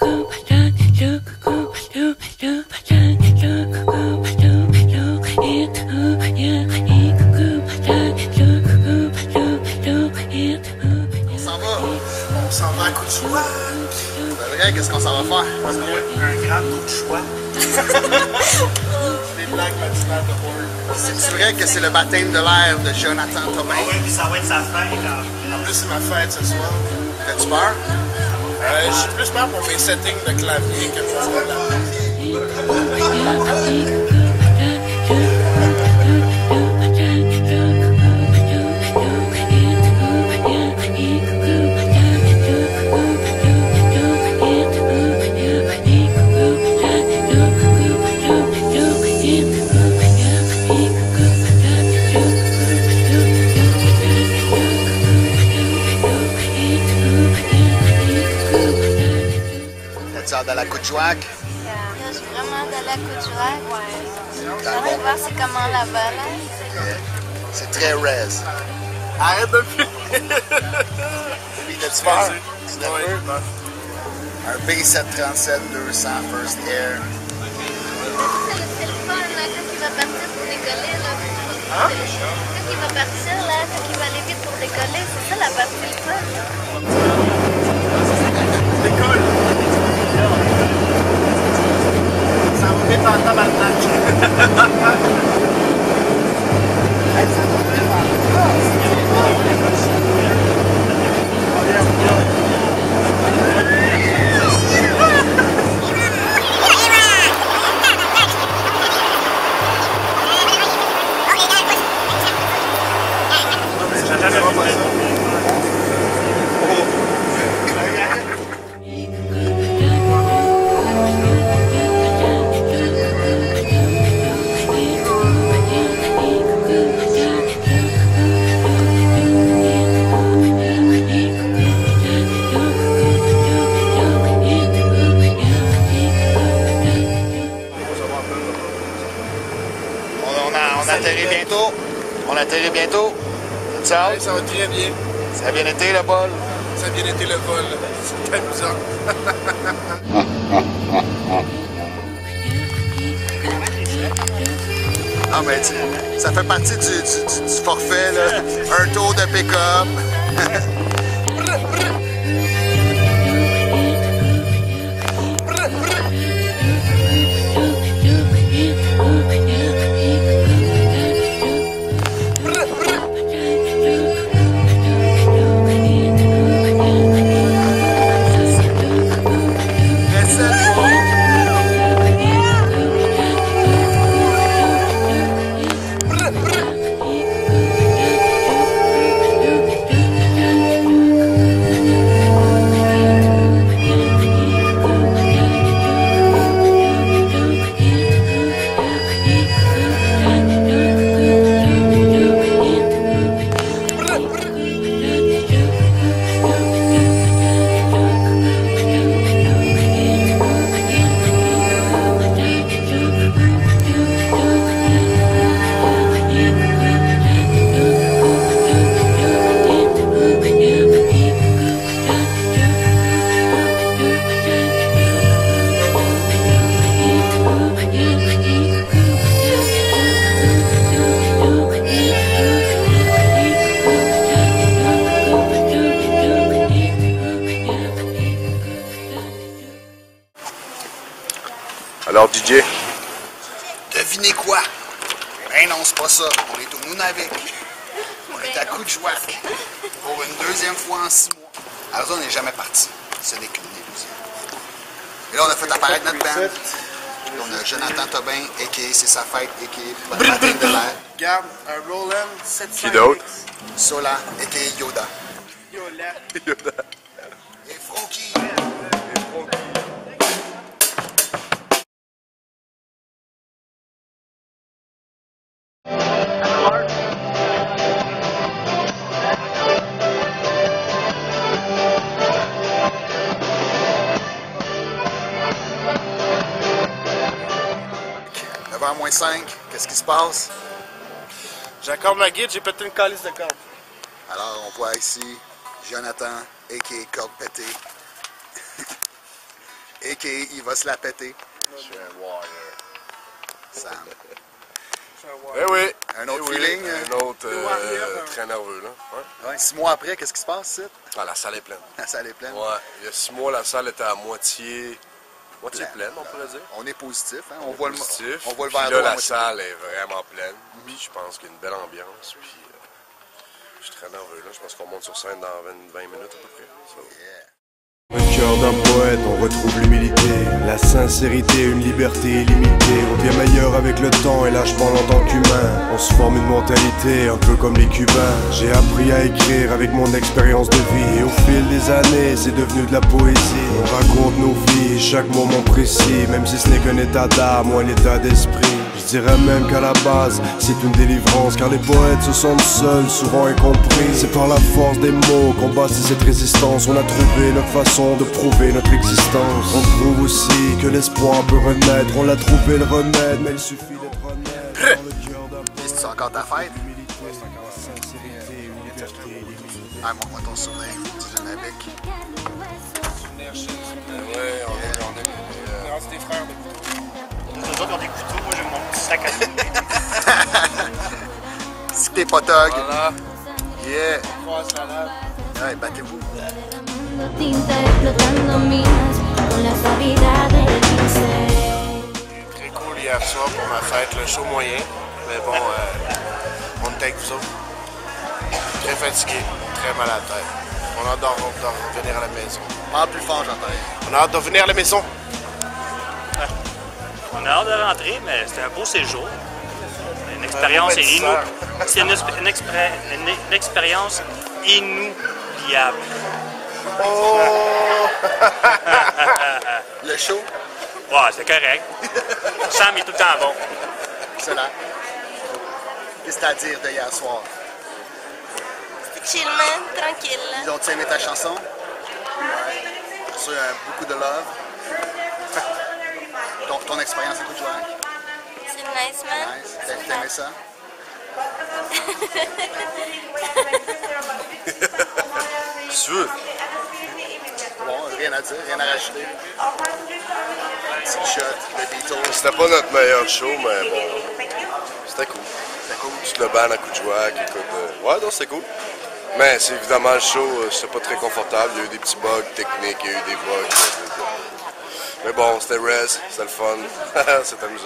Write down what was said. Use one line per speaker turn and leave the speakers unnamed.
On qu'est-ce qu'on s'en va faire?
Un grand coup de choix. Des blagues matinales de Horde.
C'est vrai que c'est le baptême de l'air de Jonathan Thomas.
Ah ouais, puis ça va être sa fête. En plus, c'est ma fête ce soir.
T'as-tu peur?
Euh, J'ai plus peur pour mes settings de clavier que pour la
Couchouac?
Vraiment. Ouais. J'ai envie de voir c'est comment là-bas. Là.
C'est très res.
Arrête de.
Puis? Tu
bon.
Un B737 200 First Air.
C'est le fun, là, quand il va partir pour décoller. Là.
Hein?
Atterrit bientôt. On atterrit bientôt. T'as-tu
Ouais? Ça va très bien.
Ça a bien été le bol?
Ça a bien été le vol. C'est amusant.
Mais tu- ça fait partie du- du forfait, là. Un tour de pick-up. Devinez quoi? Ben non, c'est pas ça. On est au Nunavik. On est à coup de joie. Pour une deuxième fois en six mois. Alors ça, on n'est jamais parti. Ce n'est qu'une illusion. Et là, on a fait apparaître notre band. Puis on a Jonathan Tobin, a.k.a. C'est sa fête, a.k.a. Baptême de l'air.
Garde un Roland 700.
Qui d'autre?
Sola, a.k.a. Yoda.
Yola.
Et 9h moins 5, qu'est-ce qui se passe?
J'accorde ma guide, j'ai pété une calice de corde.
Alors, on voit ici Jonathan, a.k.a. corde pétée. a.k.a. il va se la péter.
Je suis un warrior.
Sam.
Eh oui!
Un autre
Eh oui,
feeling?
Un autre euh,
warrior, hein.
très nerveux, là. Ouais.
Ouais, six mois après, qu'est-ce qui se passe?
Ah, la salle est pleine.
La salle est pleine.
Ouais. Il y a six mois, la salle était à moitié. Moitié
Pleine.
pleine, on pourrait dire.
On est positif, hein? On, voit le,
Positif.
on voit le verre
là, la salle est vraiment pleine. Puis je pense qu'il y a une belle ambiance. Puis euh, je suis très nerveux, là. Je pense qu'on monte sur scène dans 20, 20 minutes à peu près. So,
Yeah.
Au cœur d'un poète, on retrouve l'humilité, la sincérité, une liberté illimitée. On devient meilleur avec le temps et lâche en tant qu'humain. On se forme une mentalité, un peu comme les Cubains. J'ai appris à écrire avec mon expérience de vie. Au fil des années, c'est devenu de la poésie. On raconte nos vies, chaque moment précis, même si ce n'est qu'un état d'âme ou un état d'esprit. Je dirais même qu'à la base, c'est une délivrance, car les poètes se sentent seuls, souvent incompris. C'est par la force des mots qu'on bâtit cette résistance. On a trouvé notre façon de prouver notre existence. On prouve aussi que l'espoir peut renaître. On l'a trouvé le remède, mais il suffit d'être honnête. Dans le cœur d'un poète,
C'est encore ta fête? Ah, montre-moi ton souvenir. Tu jeune avec.
Euh, ouais, on est, on est, euh,
des frères de
Les autres ont des couteaux, moi j'ai mon petit sac à dos.
Si t'es pas tog,
Voilà.
yeah. Ouais, battez-vous.
Très cool hier soir pour ma fête, le show moyen. Mais bon, euh, on était avec vous autres. Très fatigué, très mal à la tête. On a hâte de, de revenir à la maison.
Parle plus fort, j'entends.
On a hâte de revenir à la maison.
On a hâte de rentrer, mais c'était un beau séjour. Une expérience inou... C'est une, une expré- une- une expérience inoubliable.
Le show,
Ouais, c'est correct. Sam est tout le temps bon.
excellent. Qu'est-ce que t'as à dire de hier soir?
Chillman, tranquille.
Ils ont aimé ta chanson? Ouais. Reçu euh, beaucoup de love. Donc, ton expérience à Coudjouac?
C'est nice, man.
Nice. T'as aimé ça?
Tu veux.
Bon, rien à dire, rien à rajouter. Petit shot de Beatles.
C'était pas notre meilleur show, mais bon. C'était cool.
C'était cool.
Tout le band à coup de jouac, écoute. euh, ouais, non, c'était cool. Mais c'est évidemment le show, euh, c'était pas très confortable. Il y a eu des petits bugs techniques, il y a eu des bugs. euh, Mais bon, c'était res, c'était le fun. c'est amusé.